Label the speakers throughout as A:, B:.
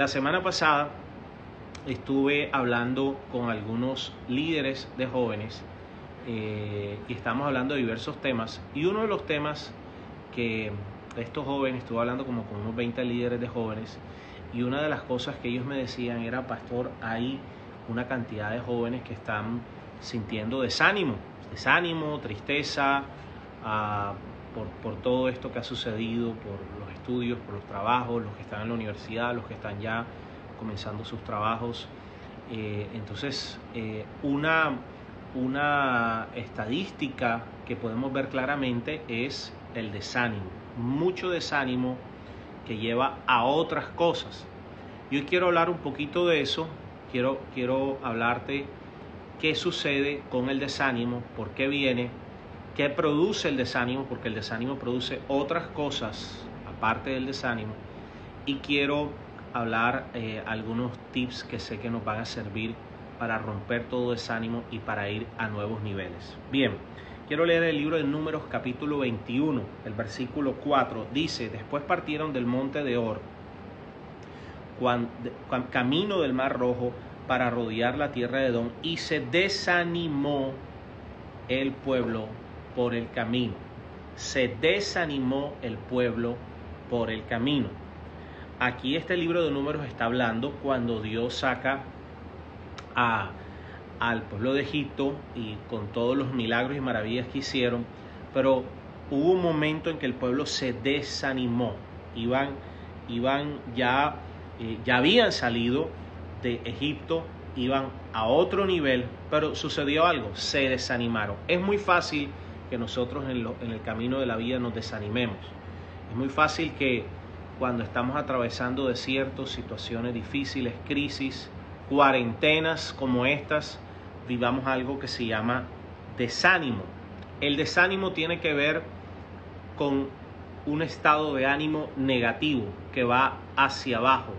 A: la semana pasada estuve hablando con algunos líderes de jóvenes eh, y estamos hablando de diversos temas. Y uno de los temas que estos jóvenes, estuve hablando como con unos 20 líderes de jóvenes, y una de las cosas que ellos me decían era, pastor, hay una cantidad de jóvenes que están sintiendo desánimo, desánimo, tristeza, ah, por, todo esto que ha sucedido, por los estudios, por los trabajos, los que están en la universidad, los que están ya comenzando sus trabajos. Eh, entonces, eh, una, una estadística que podemos ver claramente es el desánimo, mucho desánimo que lleva a otras cosas. Yo quiero hablar un poquito de eso, quiero, quiero hablarte qué sucede con el desánimo, por qué viene, qué produce el desánimo, porque el desánimo produce otras cosas aparte del desánimo, y quiero hablar eh, algunos tips que sé que nos van a servir para romper todo desánimo y para ir a nuevos niveles. Bien, quiero leer el libro de Números capítulo 21, el versículo 4. Dice, después partieron del monte de Or, camino del mar rojo, para rodear la tierra de Edom, y se desanimó el pueblo por el camino. Se desanimó el pueblo por el camino. Aquí este libro de números está hablando cuando Dios saca a, al pueblo de Egipto y con todos los milagros y maravillas que hicieron, pero hubo un momento en que el pueblo se desanimó. Iban, iban ya, eh, ya habían salido de Egipto, iban a otro nivel, pero sucedió algo, se desanimaron. Es muy fácil que nosotros en, en el camino de la vida nos desanimemos. Es muy fácil que cuando estamos atravesando desiertos, situaciones difíciles, crisis, cuarentenas como estas, vivamos algo que se llama desánimo. El desánimo tiene que ver con un estado de ánimo negativo que va hacia abajo,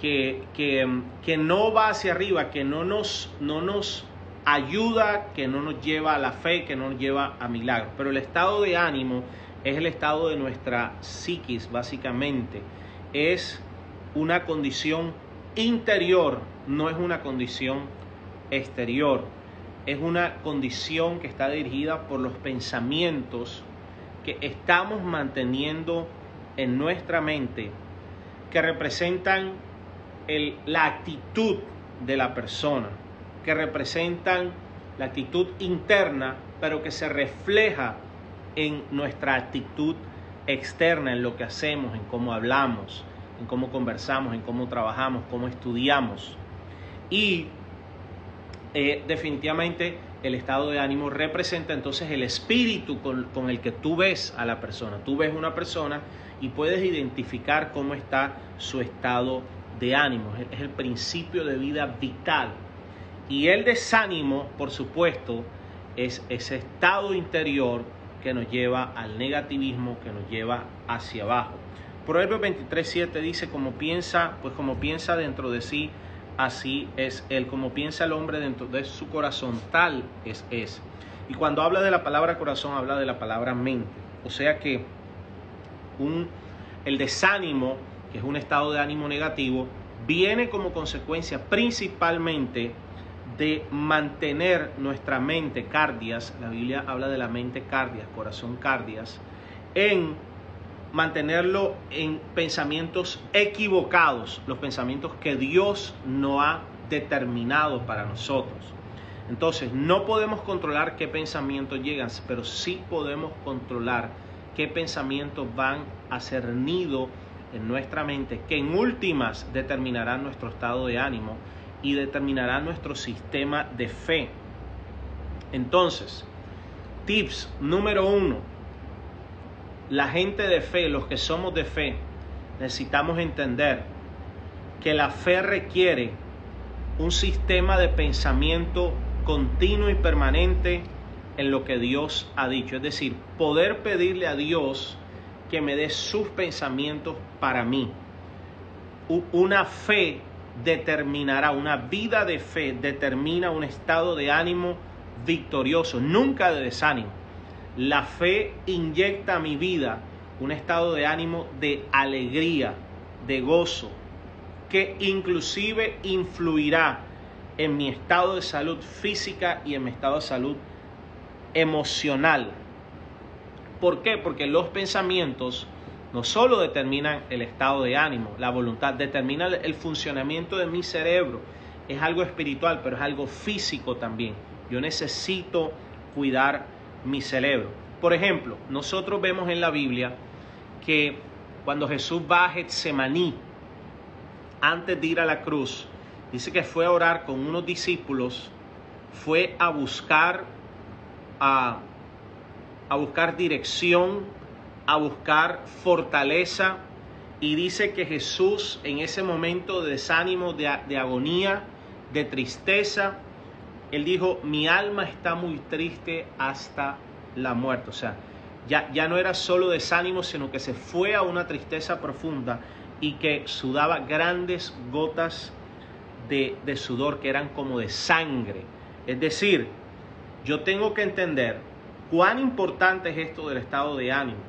A: que, que, no va hacia arriba, que no nos, no nos ayuda, que no nos lleva a la fe, que no nos lleva a milagros. Pero el estado de ánimo es el estado de nuestra psiquis, básicamente. Es una condición interior, no es una condición exterior. Es una condición que está dirigida por los pensamientos que estamos manteniendo en nuestra mente, que representan la actitud de la persona, que representan la actitud interna, pero que se refleja en nuestra actitud externa, en lo que hacemos, en cómo hablamos, en cómo conversamos, en cómo trabajamos, cómo estudiamos. Y eh, definitivamente el estado de ánimo representa entonces el espíritu con, con, el que tú ves a la persona. Tú ves una persona y puedes identificar cómo está su estado de ánimo. Es el principio de vida vital. Y el desánimo, por supuesto, es ese estado interior que nos lleva al negativismo, que nos lleva hacia abajo. Proverbio 23.7 dice, como piensa, pues como piensa dentro de sí, así es él. Como piensa el hombre dentro de su corazón, tal es es. Y cuando habla de la palabra corazón, habla de la palabra mente. O sea que un, el desánimo, que es un estado de ánimo negativo, viene como consecuencia principalmente de mantener nuestra mente cardias, la Biblia habla de la mente cardias, corazón cardias, en mantenerlo en pensamientos equivocados, los pensamientos que Dios no ha determinado para nosotros. Entonces, no podemos controlar qué pensamientos llegan, pero sí podemos controlar qué pensamientos van a ser nido en nuestra mente, que en últimas determinarán nuestro estado de ánimo y determinará nuestro sistema de fe. Entonces, tips número uno, la gente de fe, los que somos de fe, necesitamos entender que la fe requiere un sistema de pensamiento continuo y permanente en lo que Dios ha dicho. Es decir, poder pedirle a Dios que me dé sus pensamientos para mí. Una fe determinará, una vida de fe determina un estado de ánimo victorioso, nunca de desánimo. La fe inyecta a mi vida un estado de ánimo de alegría, de gozo, que inclusive influirá en mi estado de salud física y en mi estado de salud emocional. ¿Por qué? Porque los pensamientos no solo determinan el estado de ánimo, la voluntad, determina el funcionamiento de mi cerebro. Es algo espiritual, pero es algo físico también. Yo necesito cuidar mi cerebro. Por ejemplo, nosotros vemos en la Biblia que cuando Jesús va a Getsemaní, antes de ir a la cruz, dice que fue a orar con unos discípulos, fue a buscar a, a buscar dirección, a buscar fortaleza y dice que Jesús en ese momento de desánimo, de, agonía, de tristeza, él dijo, mi alma está muy triste hasta la muerte. O sea, ya, ya no era solo desánimo, sino que se fue a una tristeza profunda y que sudaba grandes gotas de sudor que eran como de sangre. Es decir, yo tengo que entender cuán importante es esto del estado de ánimo.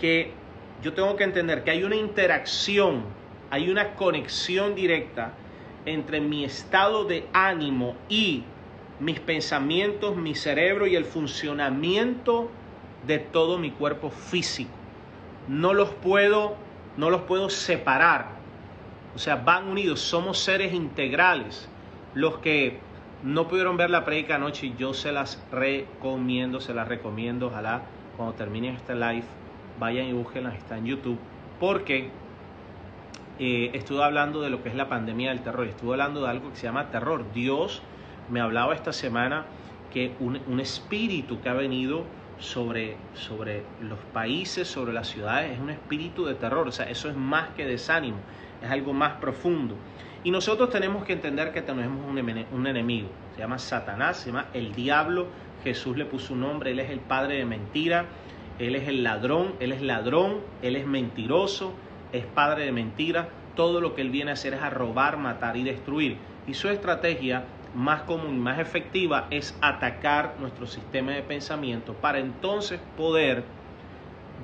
A: Que yo tengo que entender que hay una interacción, hay una conexión directa entre mi estado de ánimo y mis pensamientos, mi cerebro y el funcionamiento de todo mi cuerpo físico. No los puedo, no los puedo separar. O sea, van unidos, somos seres integrales. Los que no pudieron ver la predica anoche, yo se las recomiendo, se las recomiendo. Ojalá cuando termine este live vayan y búsquenlas, está en YouTube. Porque eh, estuve hablando de lo que es la pandemia del terror. Estuve hablando de algo que se llama terror. Dios me hablaba esta semana que un, espíritu que ha venido sobre, sobre los países, sobre las ciudades, es un espíritu de terror. O sea, eso es más que desánimo, es algo más profundo. Y nosotros tenemos que entender que tenemos un, un enemigo. Se llama Satanás, se llama el diablo. Jesús le puso un nombre, él es el padre de mentira, él es el ladrón, él es ladrón, él es mentiroso, es padre de mentira. Todo lo que él viene a hacer es a robar, matar y destruir. Y su estrategia más común y más efectiva es atacar nuestro sistema de pensamiento para entonces poder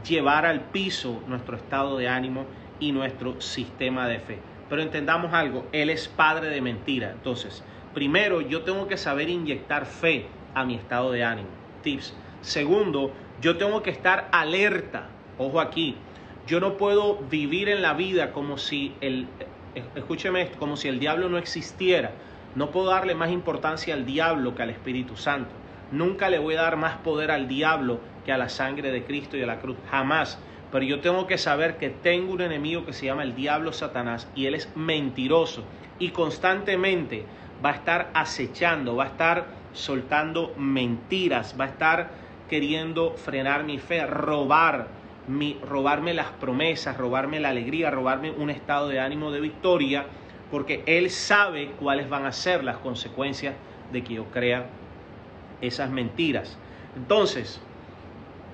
A: llevar al piso nuestro estado de ánimo y nuestro sistema de fe. Pero entendamos algo, Él es padre de mentira. Entonces, primero yo tengo que saber inyectar fe a mi estado de ánimo. Tips. Segundo, yo tengo que estar alerta. Ojo aquí, yo no puedo vivir en la vida como si el, escúcheme esto, como si el diablo no existiera no puedo darle más importancia al diablo que al Espíritu Santo. Nunca le voy a dar más poder al diablo que a la sangre de Cristo y a la cruz. Jamás. Pero yo tengo que saber que tengo un enemigo que se llama el diablo Satanás y él es mentiroso y constantemente va a estar acechando, va a estar soltando mentiras, va a estar queriendo frenar mi fe, robar mi, robarme las promesas, robarme la alegría, robarme un estado de ánimo de victoria porque Él sabe cuáles van a ser las consecuencias de que yo crea esas mentiras. Entonces,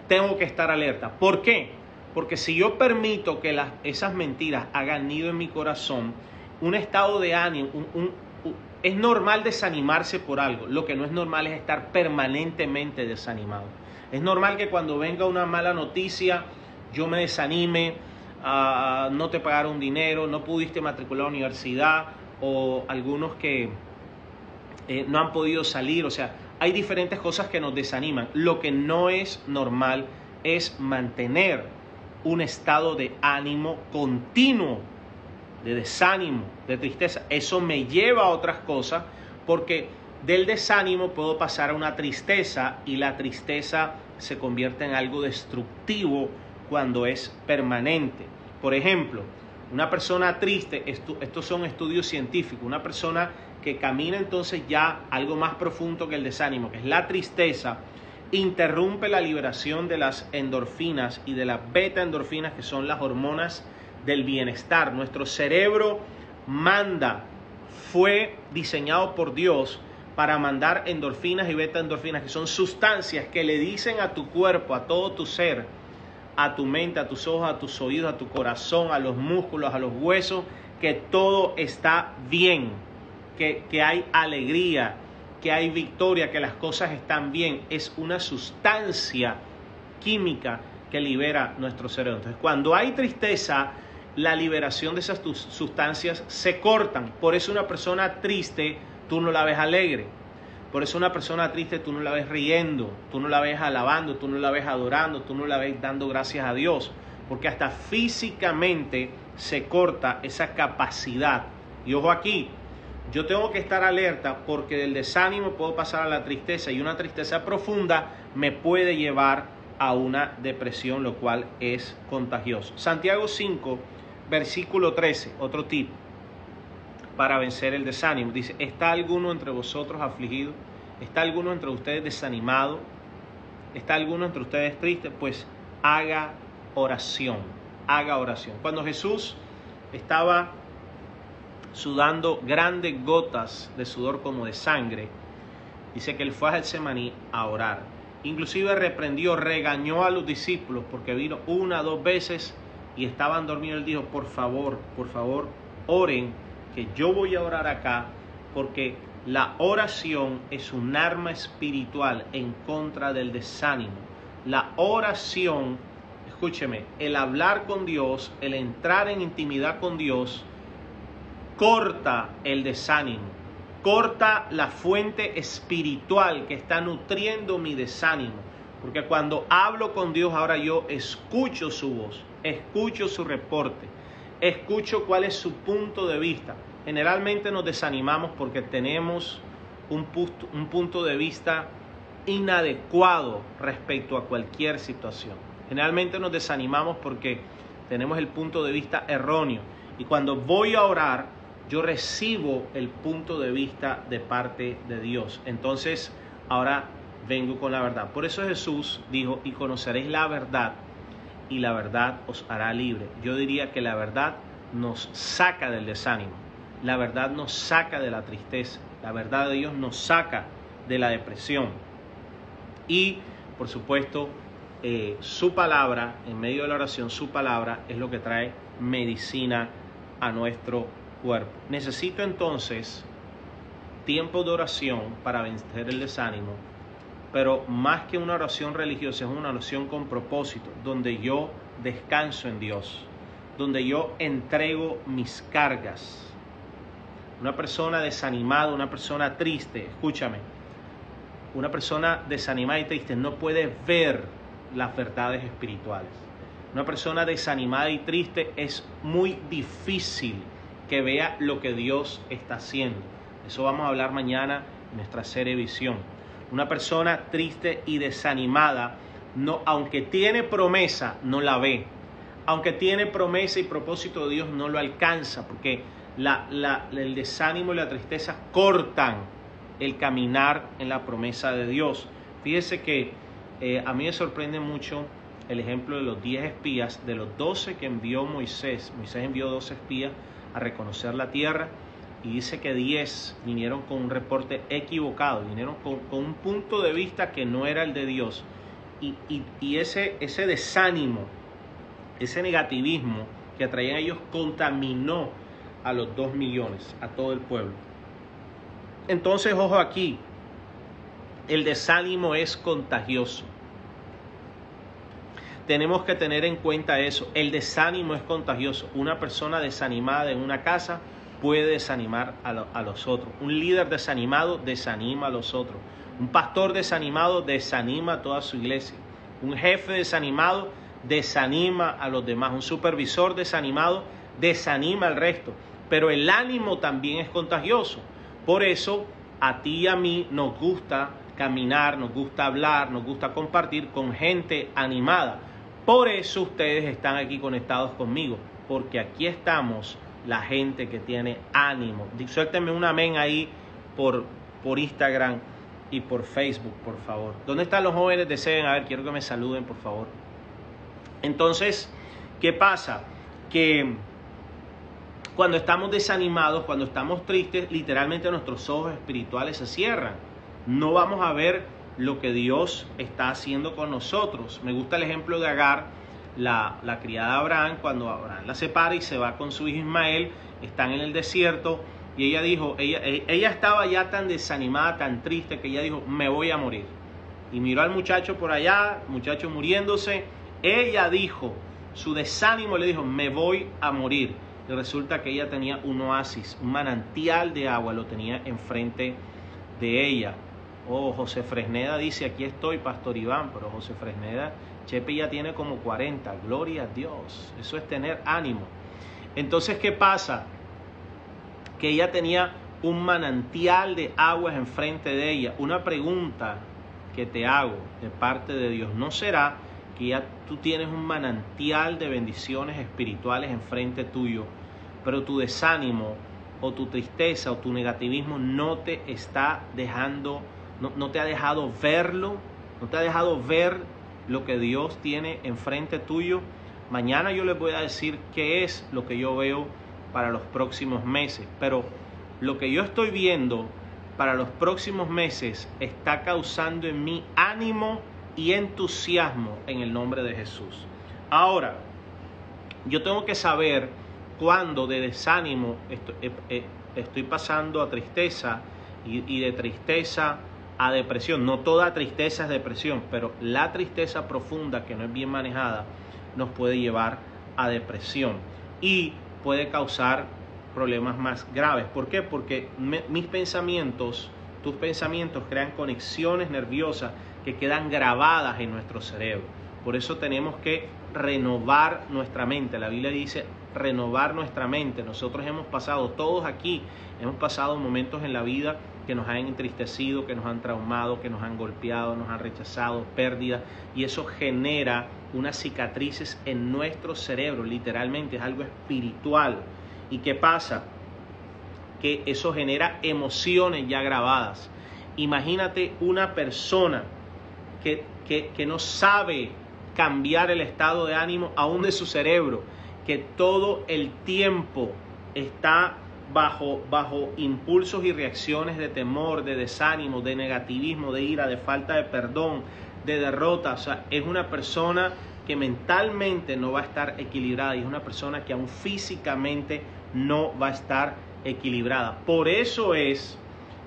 A: tengo que estar alerta. ¿Por qué? Porque si yo permito que las, esas mentiras hagan nido en mi corazón, un estado de ánimo, es normal desanimarse por algo. Lo que no es normal es estar permanentemente desanimado. Es normal que cuando venga una mala noticia, yo me desanime, no te pagaron dinero, no pudiste matricular a la universidad o algunos que eh, no han podido salir, o sea, hay diferentes cosas que nos desaniman. Lo que no es normal es mantener un estado de ánimo continuo, de desánimo, de tristeza. Eso me lleva a otras cosas porque del desánimo puedo pasar a una tristeza y la tristeza se convierte en algo destructivo cuando es permanente. Por ejemplo, una persona triste, estos son estudios científicos, una persona que camina entonces ya algo más profundo que el desánimo, que es la tristeza, interrumpe la liberación de las endorfinas y de las beta endorfinas, que son las hormonas del bienestar. Nuestro cerebro manda, fue diseñado por Dios para mandar endorfinas y beta endorfinas, que son sustancias que le dicen a tu cuerpo, a todo tu ser, a tu mente, a tus ojos, a tus oídos, a tu corazón, a los músculos, a los huesos, que todo está bien, que, que hay alegría, que hay victoria, que las cosas están bien. Es una sustancia química que libera nuestro cerebro. Entonces, cuando hay tristeza, la liberación de esas sustancias se cortan. Por eso una persona triste tú no la ves alegre. Por eso una persona triste tú no la ves riendo, tú no la ves alabando, tú no la ves adorando, tú no la ves dando gracias a Dios. Porque hasta físicamente se corta esa capacidad. Y ojo aquí, yo tengo que estar alerta porque del desánimo puedo pasar a la tristeza y una tristeza profunda me puede llevar a una depresión, lo cual es contagioso. Santiago 5, versículo 13, otro tipo para vencer el desánimo. Dice, ¿está alguno entre vosotros afligido? ¿Está alguno entre ustedes desanimado? ¿Está alguno entre ustedes triste? Pues haga oración, haga oración. Cuando Jesús estaba sudando grandes gotas de sudor como de sangre, dice que él fue a Getsemaní a orar. Inclusive reprendió, regañó a los discípulos porque vino una, dos veces y estaban dormidos. Él dijo, por favor, por favor, oren, yo voy a orar acá, porque la oración es un arma espiritual en contra del desánimo. La oración, escúcheme, el hablar con Dios, el entrar en intimidad con Dios, corta el desánimo, corta la fuente espiritual que está nutriendo mi desánimo. Porque cuando hablo con Dios ahora yo escucho su voz, escucho su reporte, escucho cuál es su punto de vista. Generalmente nos desanimamos porque tenemos un punto, un punto de vista inadecuado respecto a cualquier situación. Generalmente nos desanimamos porque tenemos el punto de vista erróneo. Y cuando voy a orar, yo recibo el punto de vista de parte de Dios. Entonces, ahora vengo con la verdad. Por eso Jesús dijo, y conoceréis la verdad, y la verdad os hará libre. Yo diría que la verdad nos saca del desánimo, la verdad nos saca de la tristeza, la verdad de Dios nos saca de la depresión. Y, por supuesto, eh, su palabra, en medio de la oración, su palabra es lo que trae medicina a nuestro cuerpo. Necesito entonces tiempo de oración para vencer el desánimo, pero más que una oración religiosa, es una oración con propósito, donde yo descanso en Dios, donde yo entrego mis cargas. Una persona desanimada, una persona triste, escúchame, una persona desanimada y triste no puede ver las verdades espirituales. Una persona desanimada y triste es muy difícil que vea lo que Dios está haciendo. Eso vamos a hablar mañana en nuestra serie Visión. Una persona triste y desanimada, no, aunque tiene promesa, no la ve. Aunque tiene promesa y propósito de Dios, no lo alcanza, porque el desánimo y la tristeza cortan el caminar en la promesa de Dios. Fíjese que eh, a mí me sorprende mucho el ejemplo de los 10 espías, de los 12 que envió Moisés. Moisés envió 12 espías a reconocer la tierra y dice que 10 vinieron con un reporte equivocado, vinieron con, un punto de vista que no era el de Dios. Y, ese, ese desánimo, ese negativismo que traían ellos contaminó a los 2 millones, a todo el pueblo. Entonces, ojo aquí, el desánimo es contagioso. Tenemos que tener en cuenta eso. El desánimo es contagioso. Una persona desanimada en una casa puede desanimar a, los otros. Un líder desanimado desanima a los otros. Un pastor desanimado desanima a toda su iglesia. Un jefe desanimado desanima a los demás. Un supervisor desanimado desanima al resto. Pero el ánimo también es contagioso. Por eso a ti y a mí nos gusta caminar, nos gusta hablar, nos gusta compartir con gente animada. Por eso ustedes están aquí conectados conmigo, porque aquí estamos la gente que tiene ánimo. Suéltenme un amén ahí por, por Instagram y por Facebook, por favor. ¿Dónde están los jóvenes? Deseen, a ver, quiero que me saluden, por favor. Entonces, ¿qué pasa? Que cuando estamos desanimados, cuando estamos tristes, literalmente nuestros ojos espirituales se cierran. No vamos a ver lo que Dios está haciendo con nosotros. Me gusta el ejemplo de Agar, la, criada de Abraham, cuando Abraham la separa y se va con su hijo Ismael, están en el desierto y ella dijo, ella, e, ella estaba ya tan desanimada, tan triste, que ella dijo, me voy a morir. Y miró al muchacho por allá, muchacho muriéndose, ella dijo, su desánimo le dijo, me voy a morir. Y resulta que ella tenía un oasis, un manantial de agua, lo tenía enfrente de ella. Oh, José Fresneda dice, aquí estoy, Pastor Iván, pero José Fresneda, Chepe ya tiene como 40, gloria a Dios, eso es tener ánimo. Entonces, ¿qué pasa? Que ella tenía un manantial de aguas enfrente de ella. Una pregunta que te hago de parte de Dios, ¿no será que ya tú tienes un manantial de bendiciones espirituales enfrente tuyo, pero tu desánimo o tu tristeza o tu negativismo no te está dejando, no, no te ha dejado verlo, no te ha dejado ver lo que Dios tiene enfrente tuyo? Mañana yo les voy a decir qué es lo que yo veo para los próximos meses, pero lo que yo estoy viendo para los próximos meses está causando en mí ánimo y entusiasmo en el nombre de Jesús. Ahora, yo tengo que saber cuándo de desánimo eh, eh, estoy, pasando a tristeza y de tristeza a depresión. No toda tristeza es depresión, pero la tristeza profunda que no es bien manejada nos puede llevar a depresión y puede causar problemas más graves. ¿Por qué? Porque mis pensamientos, tus pensamientos crean conexiones nerviosas que quedan grabadas en nuestro cerebro. Por eso tenemos que renovar nuestra mente. La Biblia dice renovar nuestra mente. Nosotros hemos pasado, todos aquí, hemos pasado momentos en la vida que nos han entristecido, que nos han traumado, que nos han golpeado, nos han rechazado, pérdidas, y eso genera unas cicatrices en nuestro cerebro, literalmente, es algo espiritual. ¿Y qué pasa? Que eso genera emociones ya grabadas. Imagínate una persona que, que, no sabe cambiar el estado de ánimo aún de su cerebro, que todo el tiempo está bajo, bajo impulsos y reacciones de temor, de desánimo, de negativismo, de ira, de falta de perdón, de derrota. O sea, es una persona que mentalmente no va a estar equilibrada y es una persona que aún físicamente no va a estar equilibrada. Por eso es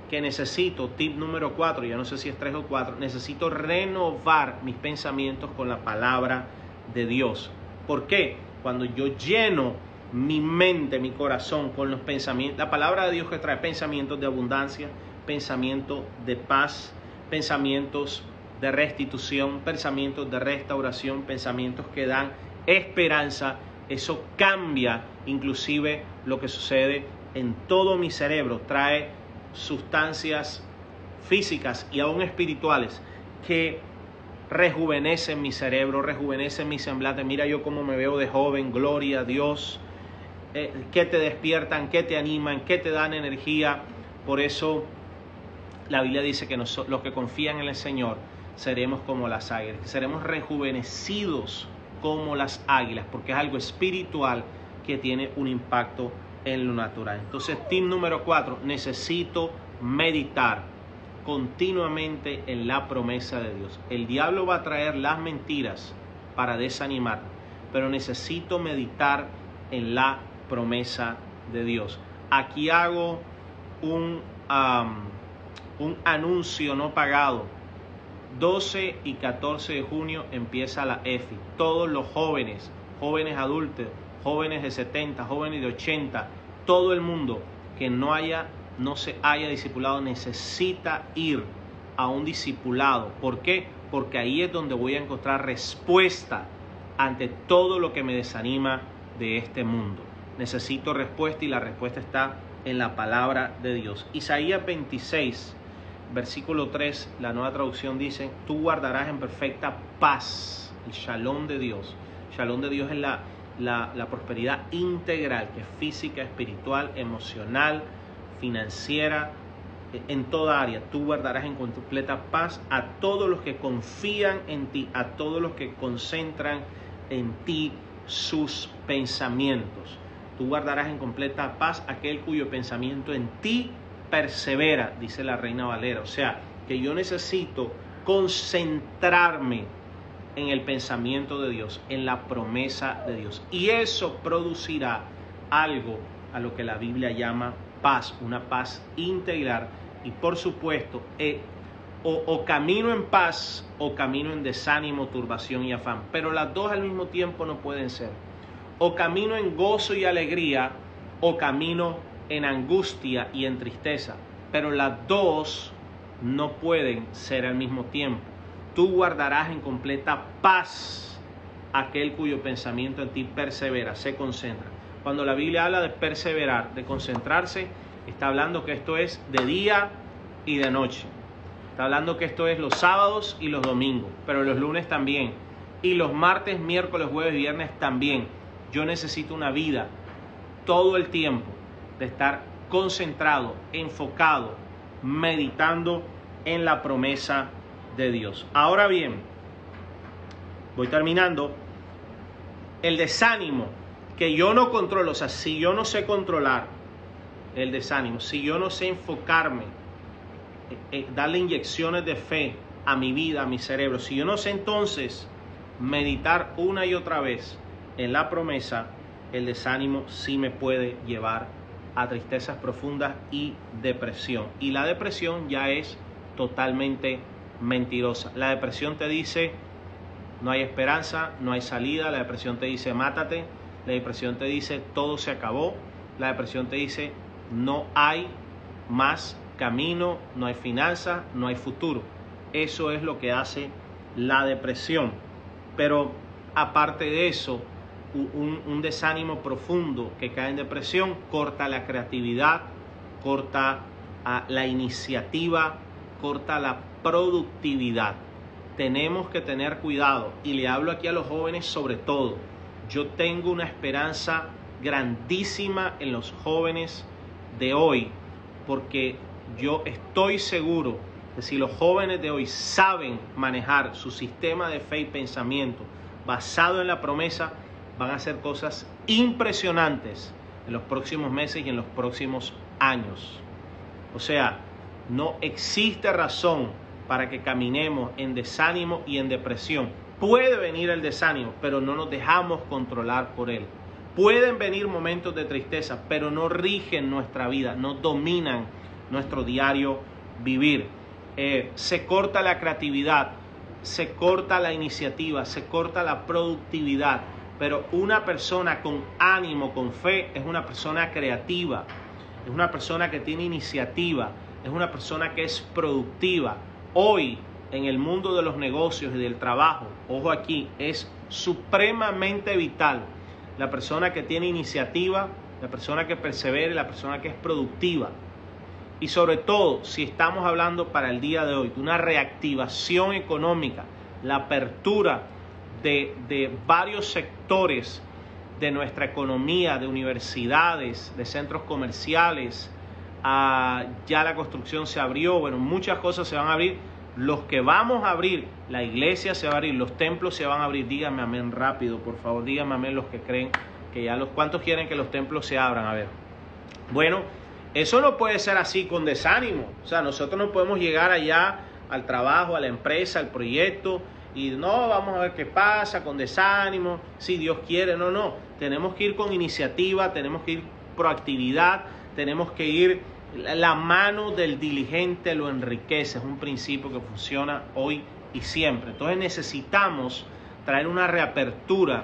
A: que necesito, tip número 4, ya no sé si es 3 o 4, necesito renovar mis pensamientos con la palabra de Dios. ¿Por qué? Cuando yo lleno mi mente, mi corazón con los pensamientos, la palabra de Dios que trae pensamientos de abundancia, pensamientos de paz, pensamientos de restitución, pensamientos de restauración, pensamientos que dan esperanza, eso cambia inclusive lo que sucede en todo mi cerebro, trae sustancias físicas y aún espirituales que rejuvenecen mi cerebro, rejuvenecen mi semblante. Mira yo cómo me veo de joven, gloria a Dios, eh, que te despiertan, que te animan, que te dan energía. Por eso la Biblia dice que los que confían en el Señor seremos como las águilas, seremos rejuvenecidos como las águilas, porque es algo espiritual que tiene un impacto en lo natural. Entonces, tip número cuatro, necesito meditar continuamente en la promesa de Dios. El diablo va a traer las mentiras para desanimar, pero necesito meditar en la promesa de Dios. Aquí hago un, un anuncio no pagado 12 y 14 de junio empieza la EFI. Todos los jóvenes, jóvenes adultos, jóvenes de 70, jóvenes de 80, todo el mundo que no haya no se haya discipulado necesita ir a un discipulado. ¿Por qué? Porque ahí es donde voy a encontrar respuesta ante todo lo que me desanima de este mundo. Necesito respuesta y la respuesta está en la palabra de Dios. Isaías 26 versículo 3, la nueva traducción dice, tú guardarás en perfecta paz el shalom de Dios. Shalom de Dios es la, la, prosperidad integral, que es física, espiritual, emocional, financiera, en toda área. Tú guardarás en completa paz a todos los que confían en ti, a todos los que concentran en ti sus pensamientos. Tú guardarás en completa paz aquel cuyo pensamiento en ti persevera, dice la reina Valera. O sea, que yo necesito concentrarme en el pensamiento de Dios, en la promesa de Dios. Y eso producirá algo a lo que la Biblia llama paz, una paz integral y por supuesto eh, o, camino en paz o camino en desánimo, turbación y afán. Pero las dos al mismo tiempo no pueden ser. O camino en gozo y alegría o camino en angustia y en tristeza. Pero las dos no pueden ser al mismo tiempo. Tú guardarás en completa paz aquel cuyo pensamiento en ti persevera, se concentra. Cuando la Biblia habla de perseverar, de concentrarse, está hablando que esto es de día y de noche. Está hablando que esto es los sábados y los domingos, pero los lunes también. Y los martes, miércoles, jueves, viernes también. Yo necesito una vida todo el tiempo de estar concentrado, enfocado, meditando en la promesa de Dios. Ahora bien, voy terminando. El desánimo que yo no controlo, o sea, si yo no sé controlar el desánimo, si yo no sé enfocarme eh, eh, darle inyecciones de fe a mi vida, a mi cerebro, si yo no sé entonces meditar una y otra vez en la promesa, el desánimo sí me puede llevar a tristezas profundas y depresión. Y la depresión ya es totalmente mentirosa. La depresión te dice, no hay esperanza, no hay salida, la depresión te dice, mátate, la depresión te dice, todo se acabó, la depresión te dice, no hay más camino, no hay finanzas, no hay futuro. Eso es lo que hace la depresión. Pero aparte de eso, un, desánimo profundo que cae en depresión corta la creatividad, corta ah, la iniciativa, corta la productividad. Tenemos que tener cuidado y le hablo aquí a los jóvenes sobre todo. Yo tengo una esperanza grandísima en los jóvenes de hoy porque yo estoy seguro que si los jóvenes de hoy saben manejar su sistema de fe y pensamiento basado en la promesa, van a hacer cosas impresionantes en los próximos meses y en los próximos años. O sea, no existe razón para que caminemos en desánimo y en depresión. Puede venir el desánimo, pero no nos dejamos controlar por él. Pueden venir momentos de tristeza, pero no rigen nuestra vida, no dominan nuestro diario vivir. Eh, se corta la creatividad, se corta la iniciativa, se corta la productividad, pero una persona con ánimo, con fe, es una persona creativa, es una persona que tiene iniciativa, es una persona que es productiva. Hoy, en el mundo de los negocios y del trabajo, ojo aquí, es supremamente vital la persona que tiene iniciativa, la persona que persevere, la persona que es productiva. Y sobre todo, si estamos hablando para el día de hoy de una reactivación económica, la apertura de, varios sectores de nuestra economía, de universidades, de centros comerciales, ah, ya la construcción se abrió, bueno, muchas cosas se van a abrir. Los que vamos a abrir, la iglesia se va a abrir, los templos se van a abrir. Díganme amén rápido, por favor, díganme amén los que creen que ya los cuantos quieren que los templos se abran. A ver. Bueno, eso no puede ser así con desánimo. O sea, nosotros no podemos llegar allá al trabajo, a la empresa, al proyecto y no, vamos a ver qué pasa con desánimo, si Dios quiere, no, no. Tenemos que ir con iniciativa, tenemos que ir proactividad, tenemos que ir, la mano del diligente lo enriquece, es un principio que funciona hoy y siempre. Entonces necesitamos traer una reapertura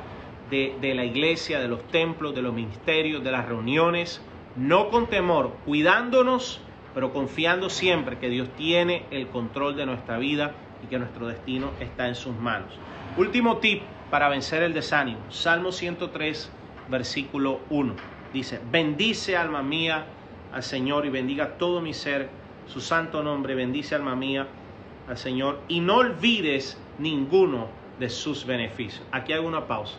A: de, de la iglesia, de los templos, de los ministerios, de las reuniones, no con temor, cuidándonos, pero confiando siempre que Dios tiene el control de nuestra vida y que nuestro destino está en sus manos. Último tip para vencer el desánimo. Salmo 103, versículo 1. Dice, bendice alma mía al Señor y bendiga todo mi ser, su santo nombre, bendice alma mía al Señor y no olvides ninguno de sus beneficios. Aquí hago una pausa.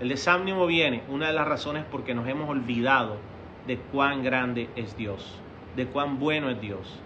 A: El desánimo viene, una de las razones porque nos hemos olvidado de cuán grande es Dios, de cuán bueno es Dios,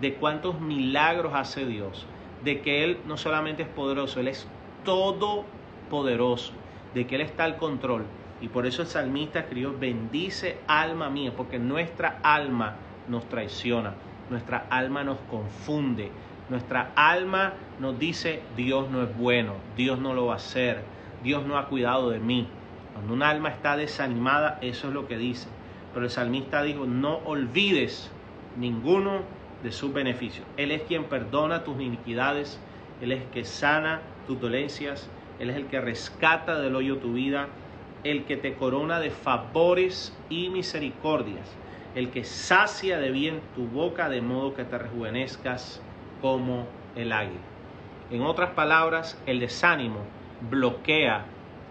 A: de cuántos milagros hace Dios, de que Él no solamente es poderoso, Él es todopoderoso, de que Él está al control. Y por eso el salmista escribió, bendice alma mía, porque nuestra alma nos traiciona, nuestra alma nos confunde, nuestra alma nos dice, Dios no es bueno, Dios no lo va a hacer, Dios no ha cuidado de mí. Cuando un alma está desanimada, eso es lo que dice. Pero el salmista dijo, no olvides ninguno de sus beneficios. Él es quien perdona tus iniquidades, Él es que sana tus dolencias, Él es el que rescata del hoyo tu vida, el que te corona de favores y misericordias, el que sacia de bien tu boca de modo que te rejuvenezcas como el águila. En otras palabras, el desánimo bloquea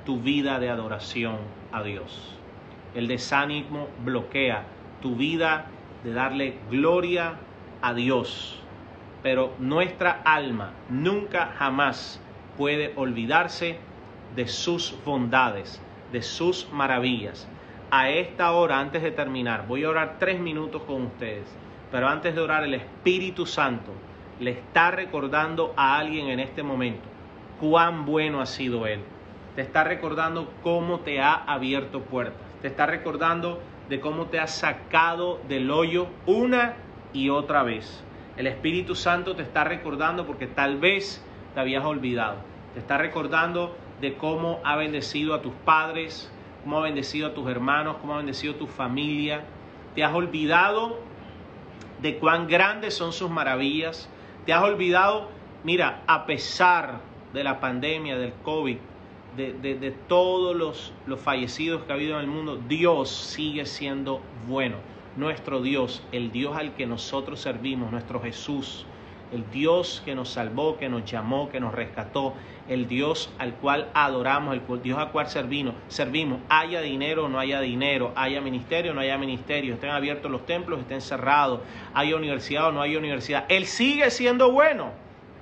A: tu vida de adoración a Dios. El desánimo bloquea tu vida de darle gloria a Dios. Pero nuestra alma nunca jamás puede olvidarse de sus bondades, de sus maravillas. A esta hora, antes de terminar, voy a orar tres minutos con ustedes. Pero antes de orar, el Espíritu Santo le está recordando a alguien en este momento cuán bueno ha sido Él. Te está recordando cómo te ha abierto puertas. Te está recordando de cómo te ha sacado del hoyo una y otra vez. El Espíritu Santo te está recordando porque tal vez te habías olvidado. Te está recordando de cómo ha bendecido a tus padres, cómo ha bendecido a tus hermanos, cómo ha bendecido a tu familia. Te has olvidado de cuán grandes son sus maravillas. Te has olvidado, mira, a pesar de la pandemia, del COVID, de, todos los, los fallecidos que ha habido en el mundo, Dios sigue siendo bueno. Nuestro Dios, el Dios al que nosotros servimos, nuestro Jesús, el Dios que nos salvó, que nos llamó, que nos rescató, el Dios al cual adoramos, el Dios al cual servimos, servimos, haya dinero o no haya dinero, haya ministerio o no haya ministerio, estén abiertos los templos, estén cerrados, haya universidad o no haya universidad. Él sigue siendo bueno,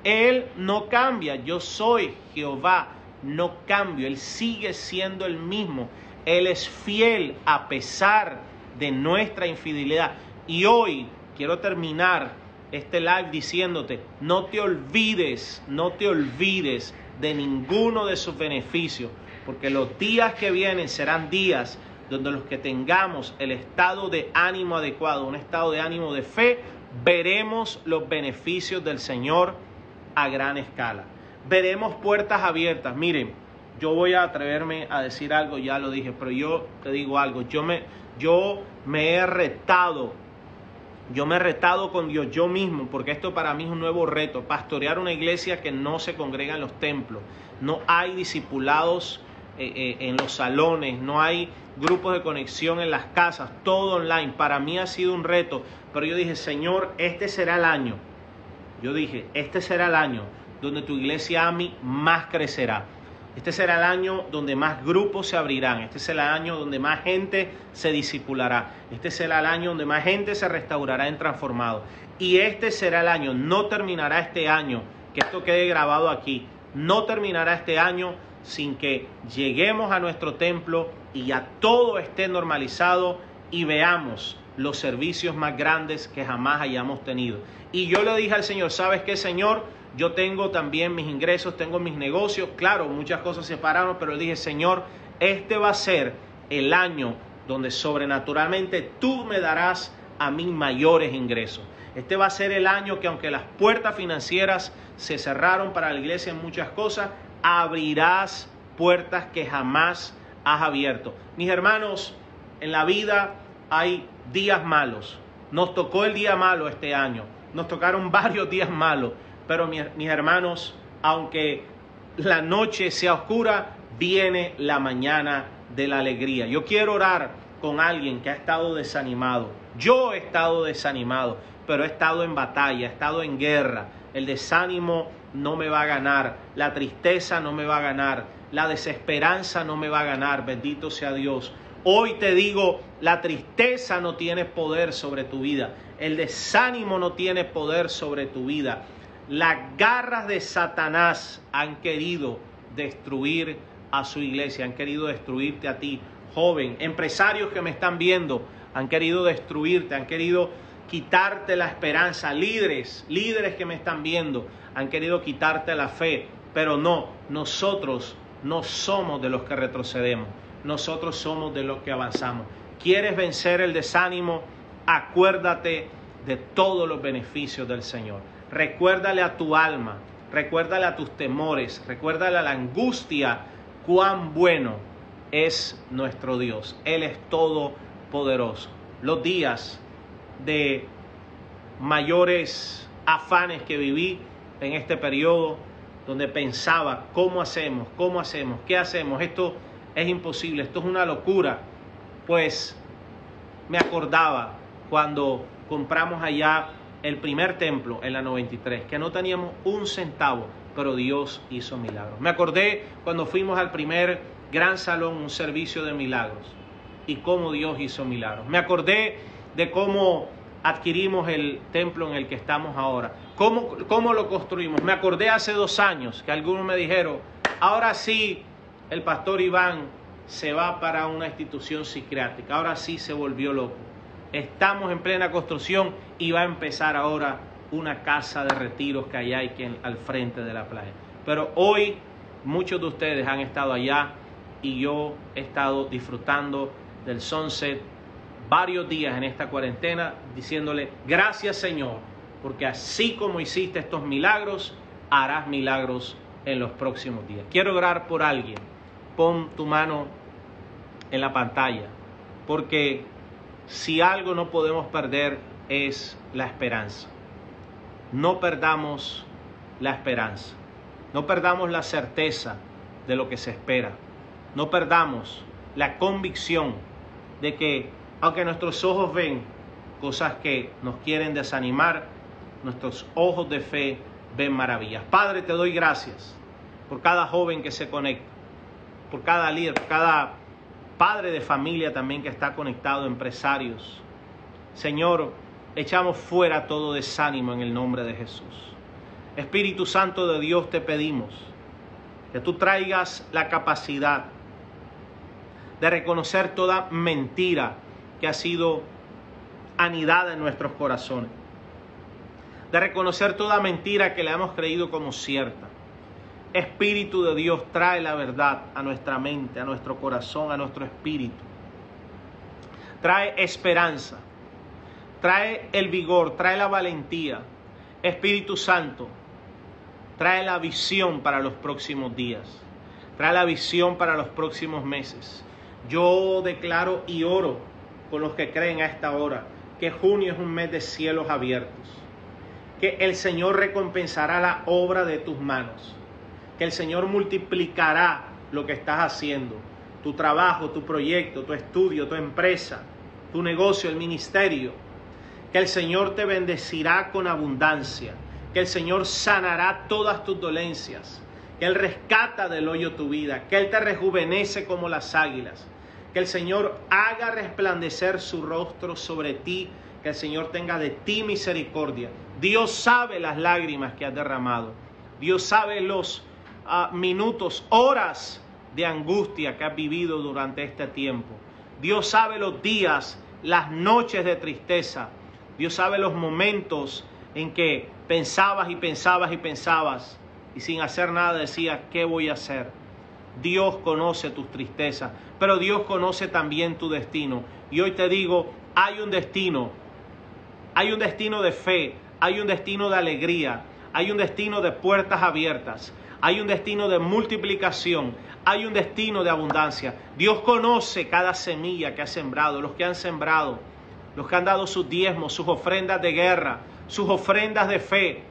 A: Él no cambia, yo soy Jehová, no cambio, Él sigue siendo el mismo, Él es fiel a pesar de nuestra infidelidad. Y hoy quiero terminar este live diciéndote, no te olvides, no te olvides de ninguno de sus beneficios, porque los días que vienen serán días donde los que tengamos el estado de ánimo adecuado, un estado de ánimo de fe, veremos los beneficios del Señor a gran escala. Veremos puertas abiertas. Miren, yo voy a atreverme a decir algo, ya lo dije, pero yo te digo algo, yo me, yo me he retado yo me he retado con Dios yo mismo, porque esto para mí es un nuevo reto, pastorear una iglesia que no se congrega en los templos, no hay discipulados eh, eh, en los salones, no hay grupos de conexión en las casas, todo online. Para mí ha sido un reto, pero yo dije, Señor, este será el año. Yo dije, este será el año donde tu iglesia a mí más crecerá. Este será el año donde más grupos se abrirán. Este será el año donde más gente se disipulará. Este será el año donde más gente se restaurará en transformado. Y este será el año, no terminará este año, que esto quede grabado aquí, no terminará este año sin que lleguemos a nuestro templo y ya todo esté normalizado y veamos los servicios más grandes que jamás hayamos tenido. Y yo le dije al Señor, ¿sabes qué, Señor? Yo tengo también mis ingresos, tengo mis negocios. Claro, muchas cosas se pararon, pero dije, Señor, este va a ser el año donde sobrenaturalmente tú me darás a mí mayores ingresos. Este va a ser el año que aunque las puertas financieras se cerraron para la iglesia en muchas cosas, abrirás puertas que jamás has abierto. Mis hermanos, en la vida hay días malos. Nos tocó el día malo este año. Nos tocaron varios días malos. Pero mis hermanos, aunque la noche sea oscura, viene la mañana de la alegría. Yo quiero orar con alguien que ha estado desanimado. Yo he estado desanimado, pero he estado en batalla, he estado en guerra. El desánimo no me va a ganar, la tristeza no me va a ganar, la desesperanza no me va a ganar, bendito sea Dios. Hoy te digo, la tristeza no tiene poder sobre tu vida, el desánimo no tiene poder sobre tu vida. Las garras de Satanás han querido destruir a su iglesia, han querido destruirte a ti, joven. Empresarios que me están viendo han querido destruirte, han querido quitarte la esperanza. Líderes, líderes que me están viendo han querido quitarte la fe. Pero no, nosotros no somos de los que retrocedemos, nosotros somos de los que avanzamos. ¿Quieres vencer el desánimo? Acuérdate de todos los beneficios del Señor. Recuérdale a tu alma, recuérdale a tus temores, recuérdale a la angustia cuán bueno es nuestro Dios. Él es todopoderoso. Los días de mayores afanes que viví en este periodo donde pensaba, ¿cómo hacemos? ¿Cómo hacemos? ¿Qué hacemos? Esto es imposible, esto es una locura. Pues me acordaba cuando compramos allá el primer templo en la 93, que no teníamos un centavo, pero Dios hizo milagros. Me acordé cuando fuimos al primer gran salón, un servicio de milagros, y cómo Dios hizo milagros. Me acordé de cómo adquirimos el templo en el que estamos ahora, cómo, cómo lo construimos. Me acordé hace dos años que algunos me dijeron, ahora sí, el pastor Iván se va para una institución psiquiátrica, ahora sí se volvió loco. Estamos en plena construcción y va a empezar ahora una casa de retiros que hay aquí al frente de la playa. Pero hoy muchos de ustedes han estado allá y yo he estado disfrutando del sunset varios días en esta cuarentena diciéndole gracias Señor, porque así como hiciste estos milagros, harás milagros en los próximos días. Quiero orar por alguien. Pon tu mano en la pantalla, porque si algo no podemos perder es la esperanza. No perdamos la esperanza. No perdamos la certeza de lo que se espera. No perdamos la convicción de que aunque nuestros ojos ven cosas que nos quieren desanimar, nuestros ojos de fe ven maravillas. Padre, te doy gracias por cada joven que se conecta, por cada líder, por cada padre de familia también que está conectado, empresarios. Señor, echamos fuera todo desánimo en el nombre de Jesús. Espíritu Santo de Dios, te pedimos que tú traigas la capacidad de reconocer toda mentira que ha sido anidada en nuestros corazones, de reconocer toda mentira que le hemos creído como cierta Espíritu de Dios trae la verdad a nuestra mente, a nuestro corazón, a nuestro espíritu. Trae esperanza, trae el vigor, trae la valentía. Espíritu Santo, trae la visión para los próximos días, trae la visión para los próximos meses. Yo declaro y oro con los que creen a esta hora que junio es un mes de cielos abiertos, que el Señor recompensará la obra de tus manos que el Señor multiplicará lo que estás haciendo, tu trabajo, tu proyecto, tu estudio, tu empresa, tu negocio, el ministerio, que el Señor te bendecirá con abundancia, que el Señor sanará todas tus dolencias, que Él rescata del hoyo tu vida, que Él te rejuvenece como las águilas, que el Señor haga resplandecer su rostro sobre ti, que el Señor tenga de ti misericordia. Dios sabe las lágrimas que has derramado, Dios sabe los minutos, horas de angustia que has vivido durante este tiempo. Dios sabe los días, las noches de tristeza. Dios sabe los momentos en que pensabas y pensabas y pensabas y sin hacer nada decías, ¿qué voy a hacer? Dios conoce tus tristezas, pero Dios conoce también tu destino. Y hoy te digo, hay un destino, hay un destino de fe, hay un destino de alegría, hay un destino de puertas abiertas, hay un destino de multiplicación, hay un destino de abundancia. Dios conoce cada semilla que ha sembrado, los que han sembrado, los que han dado sus diezmos, sus ofrendas de guerra, sus ofrendas de fe.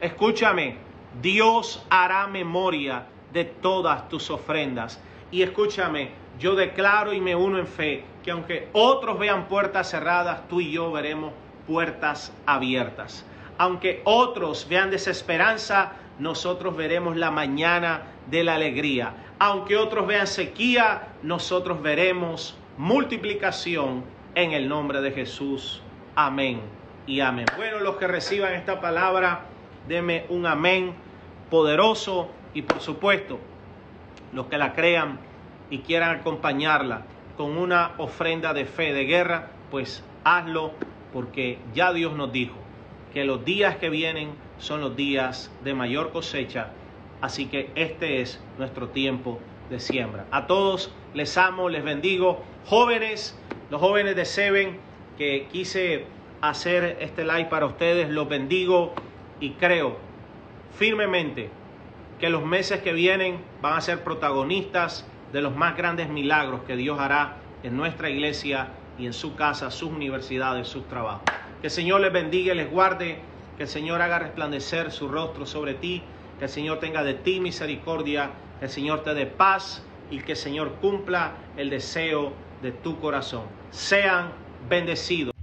A: Escúchame, Dios hará memoria de todas tus ofrendas. Y escúchame, yo declaro y me uno en fe que aunque otros vean puertas cerradas, tú y yo veremos puertas abiertas. Aunque otros vean desesperanza, nosotros veremos la mañana de la alegría. Aunque otros vean sequía, nosotros veremos multiplicación en el nombre de Jesús. Amén y amén. Bueno, los que reciban esta palabra, denme un amén poderoso y por supuesto, los que la crean y quieran acompañarla con una ofrenda de fe, de guerra, pues hazlo porque ya Dios nos dijo que los días que vienen son los días de mayor cosecha, así que este es nuestro tiempo de siembra. A todos les amo, les bendigo. Jóvenes, los jóvenes de Seven, que quise hacer este live para ustedes, los bendigo y creo firmemente que los meses que vienen van a ser protagonistas de los más grandes milagros que Dios hará en nuestra iglesia y en su casa, sus universidades, sus trabajos. Que el Señor les bendiga y les guarde. Que el Señor haga resplandecer su rostro sobre ti. Que el Señor tenga de ti misericordia. Que el Señor te dé paz y que el Señor cumpla el deseo de tu corazón. Sean bendecidos.